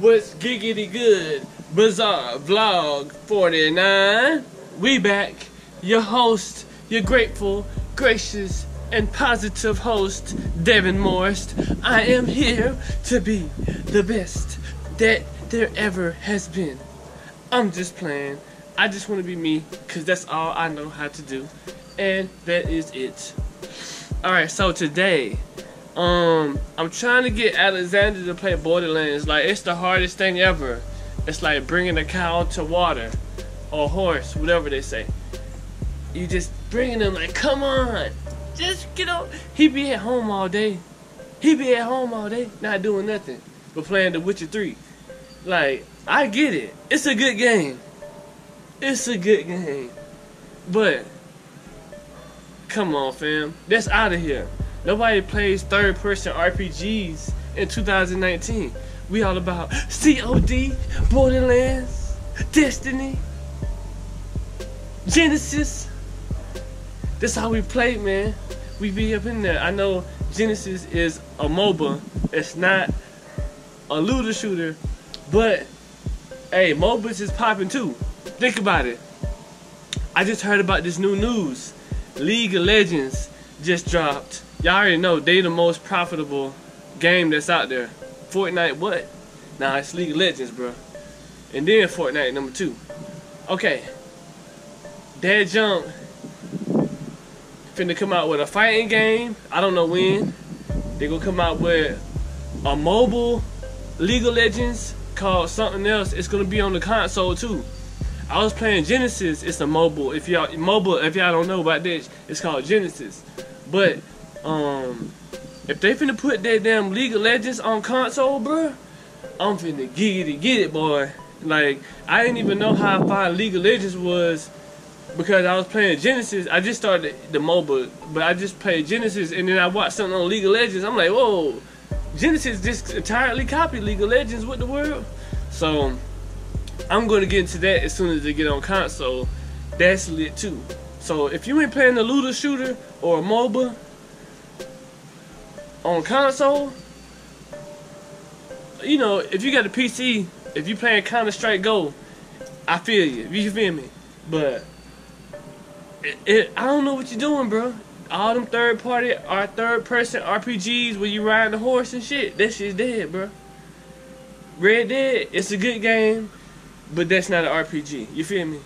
What's giggity good? Bazaar Vlog 49. We back. Your host, your grateful, gracious, and positive host, Devin Morris. I am here to be the best that there ever has been. I'm just playing. I just want to be me because that's all I know how to do. And that is it. Alright, so today um, I'm trying to get Alexander to play Borderlands. Like, it's the hardest thing ever. It's like bringing a cow to water, or horse, whatever they say. You just bringing them like, come on, just get up. He be at home all day. He be at home all day, not doing nothing but playing The Witcher 3. Like, I get it. It's a good game. It's a good game. But, come on, fam. That's out of here. Nobody plays third person RPGs in 2019. We all about COD, Borderlands, Destiny, Genesis. That's how we play, man. We be up in there. I know Genesis is a MOBA. It's not a looter shooter, but hey, MOBAs is popping too. Think about it. I just heard about this new news. League of Legends just dropped Y'all already know they the most profitable game that's out there. Fortnite what? Nah, it's League of Legends, bro. And then Fortnite number two. Okay. Dead Jump finna come out with a fighting game. I don't know when. They gonna come out with a mobile League of Legends called something else. It's gonna be on the console too. I was playing Genesis. It's a mobile. If y'all mobile, if y'all don't know about this, it's called Genesis. But um, if they finna put that damn League of Legends on console, bro, I'm finna get it, get it, boy. Like, I didn't even know how far League of Legends was because I was playing Genesis. I just started the mobile, but I just played Genesis and then I watched something on League of Legends. I'm like, whoa, Genesis just entirely copied League of Legends with the world. So, I'm gonna get into that as soon as they get on console. That's lit too. So, if you ain't playing a looter shooter or a MOBA, on console, you know, if you got a PC, if you playing Counter Strike Go, I feel you. You feel me? But it, it, I don't know what you're doing, bro. All them third party or third person RPGs where you ride the horse and shit, that shit's dead, bro. Red Dead, it's a good game, but that's not an RPG. You feel me?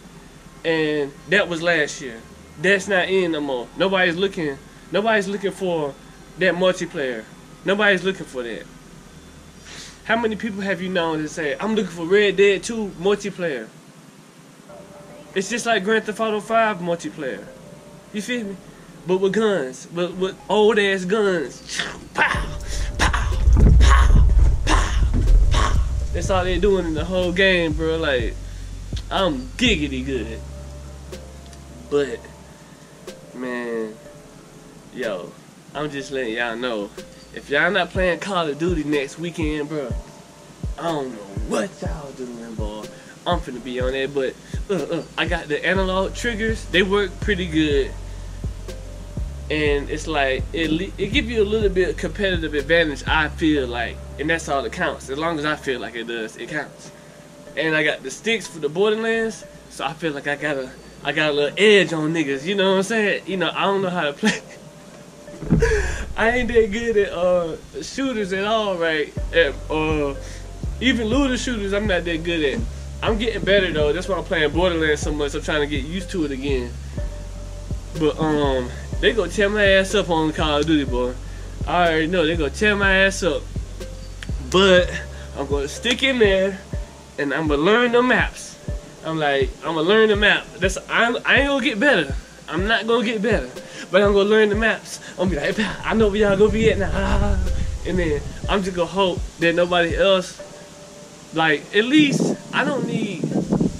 And that was last year. That's not in no more. Nobody's looking. Nobody's looking for that multiplayer. Nobody's looking for that. How many people have you known that say, I'm looking for Red Dead 2 multiplayer? It's just like Grand Theft Auto 5 multiplayer. You feel me? But with guns. But with old ass guns. Pow! Pow! Pow! Pow! Pow! That's all they're doing in the whole game, bro. Like, I'm giggity good. But, man, yo, I'm just letting y'all know. If y'all not playing Call of Duty next weekend, bro, I don't know what y'all doing, boy. I'm finna be on that, but uh, uh, I got the analog triggers. They work pretty good, and it's like it it give you a little bit of competitive advantage. I feel like, and that's all that counts. As long as I feel like it does, it counts. And I got the sticks for the Borderlands, so I feel like I got a I got a little edge on niggas. You know what I'm saying? You know I don't know how to play. I ain't that good at uh, shooters at all, right? At, uh, even looter shooters, I'm not that good at. I'm getting better though. That's why I'm playing Borderlands so much. I'm trying to get used to it again. But um, they gonna tear my ass up on Call of Duty, boy. I already know they gonna tear my ass up. But I'm gonna stick in there, and I'm gonna learn the maps. I'm like, I'm gonna learn the map. That's I, I ain't gonna get better. I'm not gonna get better but I'm gonna learn the maps. I'm gonna be like, I know where y'all gonna be at now. And then I'm just gonna hope that nobody else, like, at least I don't need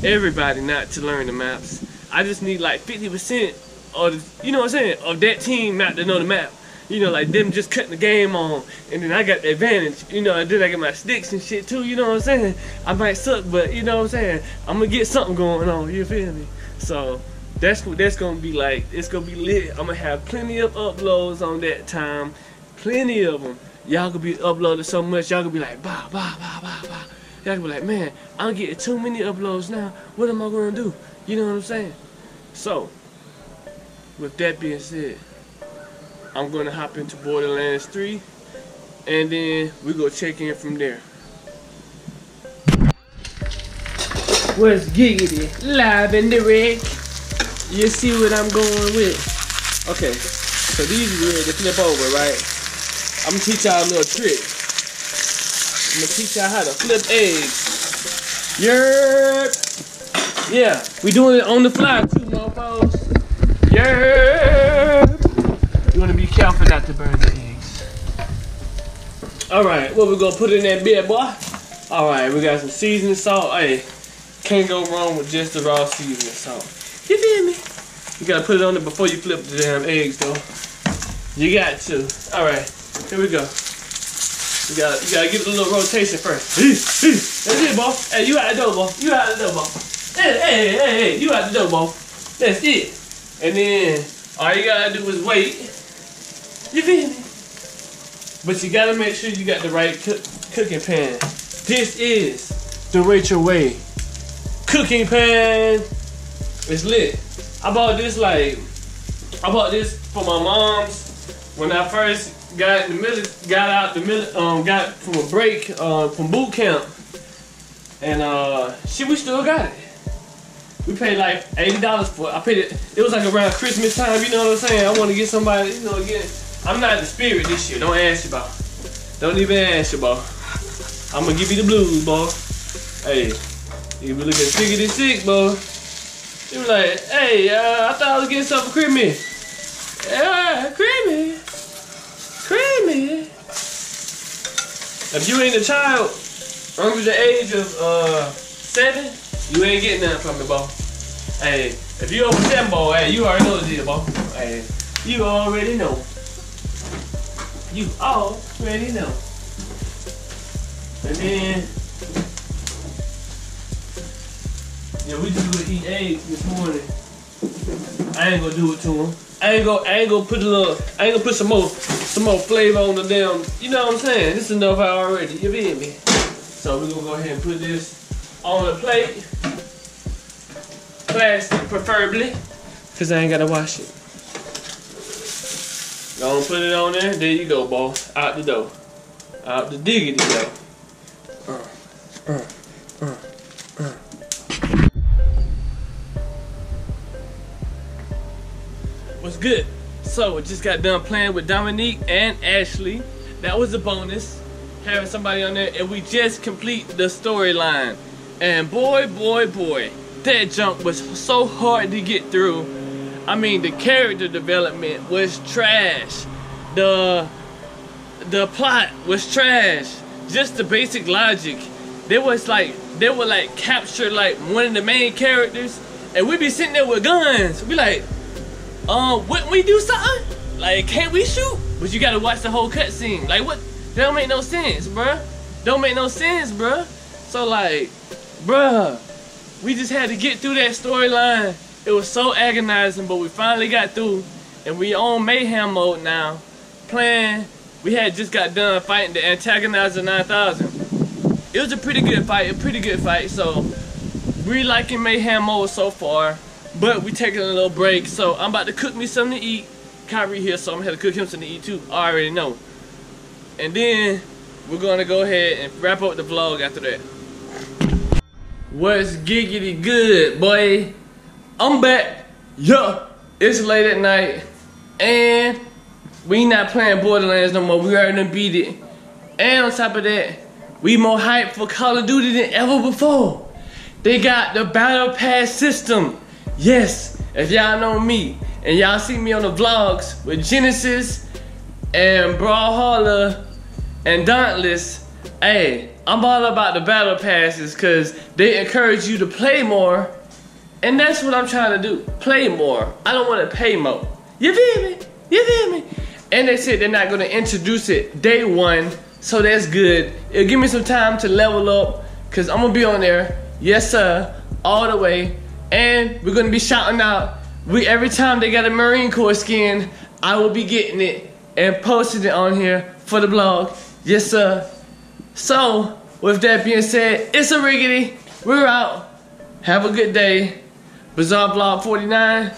everybody not to learn the maps. I just need like 50% of, you know what I'm saying, of that team not to know the map. You know, like them just cutting the game on, and then I got the advantage. You know, and then I get my sticks and shit too. You know what I'm saying? I might suck, but you know what I'm saying. I'm gonna get something going on. You feel me? So that's that's gonna be like. It's gonna be lit. I'm gonna have plenty of uploads on that time, plenty of them. Y'all gonna be uploading so much, y'all gonna be like, bah, bah, bah, bah, bah. Y'all can be like, man, I'm getting too many uploads now. What am I gonna do? You know what I'm saying? So, with that being said, I'm gonna hop into Borderlands 3 and then we go check in from there. What's giggity? Live in the rig. You see what I'm going with. Okay, so these are ready to flip over, right? I'm gonna teach y'all a little trick. I'm gonna teach y'all how to flip eggs. Yerp! Yeah, we doing it on the fly too, mofos. Yerp! You wanna be careful not to burn the eggs. Alright, what we gonna put in that bed, boy? Alright, we got some seasoning salt. Hey, can't go wrong with just the raw seasoning salt. You feel me? You gotta put it on it before you flip the damn eggs, though. You got to. Alright, here we go. You gotta, you gotta give it a little rotation first. That's it, boy. Hey, you out the door, boy. You out the door, boy. Hey, hey, hey, hey, you out the door, boy. That's it. And then, all you gotta do is wait. You feel me? But you gotta make sure you got the right cook, cooking pan. This is the Rachael Ray cooking pan. It's lit. I bought this like, I bought this for my mom's when I first got the middle, got out the middle, um, got from a break, uh, from boot camp, and uh, she we still got it. We paid like eighty dollars for it. I paid it. It was like around Christmas time. You know what I'm saying? I want to get somebody. You know, get. I'm not the spirit this year. Don't ask about. Don't even ask about. I'm gonna give you the blues, boy. Hey, you be looking sick than sick, boy. You was like, hey, uh, I thought I was getting something creamy. Yeah, creamy. Creamy. If you ain't a child under the age of uh seven, you ain't getting nothing from me, boy. Hey, if you over seven, boy, hey, you already know the deal. Hey, you already know. You already know. And then, yeah, we just gonna eat eggs this morning. I ain't gonna do it to him. I ain't gonna, I ain't gonna put a little, I ain't gonna put some more, some more flavor on the damn. You know what I'm saying? This is enough already. You feel me? So we're gonna go ahead and put this on the plate, plastic preferably, cause I ain't gotta wash it. Gonna put it on there. There you go, boy. Out the door. Out the diggity door. Uh, uh, So, I just got done playing with Dominique and Ashley. That was a bonus, having somebody on there, and we just complete the storyline. And boy, boy, boy, that jump was so hard to get through. I mean, the character development was trash. The the plot was trash. Just the basic logic. There was like they would like capture like one of the main characters, and we'd be sitting there with guns. We like, um, wouldn't we do something? Like, can't we shoot? But you gotta watch the whole cutscene. Like, what? That don't make no sense, bruh. Don't make no sense, bruh. So like, bruh, we just had to get through that storyline. It was so agonizing, but we finally got through, and we on mayhem mode now. Playing, we had just got done fighting the antagonizer 9000. It was a pretty good fight, a pretty good fight. So we liking mayhem mode so far, but we taking a little break. So I'm about to cook me something to eat. Kyrie here, so I'm gonna have to cook him something to eat too. I already know. And then we're gonna go ahead and wrap up the vlog after that. What's giggity good, boy? I'm back. Yeah, it's late at night, and we not playing Borderlands no more. We already done beat it. And on top of that, we more hyped for Call of Duty than ever before. They got the Battle Pass system. Yes, if y'all know me, and y'all see me on the vlogs with Genesis and Brawlhalla and Dauntless, hey, I'm all about the battle passes because they encourage you to play more. And that's what I'm trying to do. Play more. I don't want to pay more. You feel me? You feel me? And they said they're not going to introduce it day one. So that's good. It'll give me some time to level up because I'm going to be on there. Yes, sir. All the way. And we're to be shouting out. We Every time they got a Marine Corps skin, I will be getting it and posting it on here for the blog. Yes, sir. So, with that being said, it's a riggedy. We're out. Have a good day. Bazaar Vlog 49.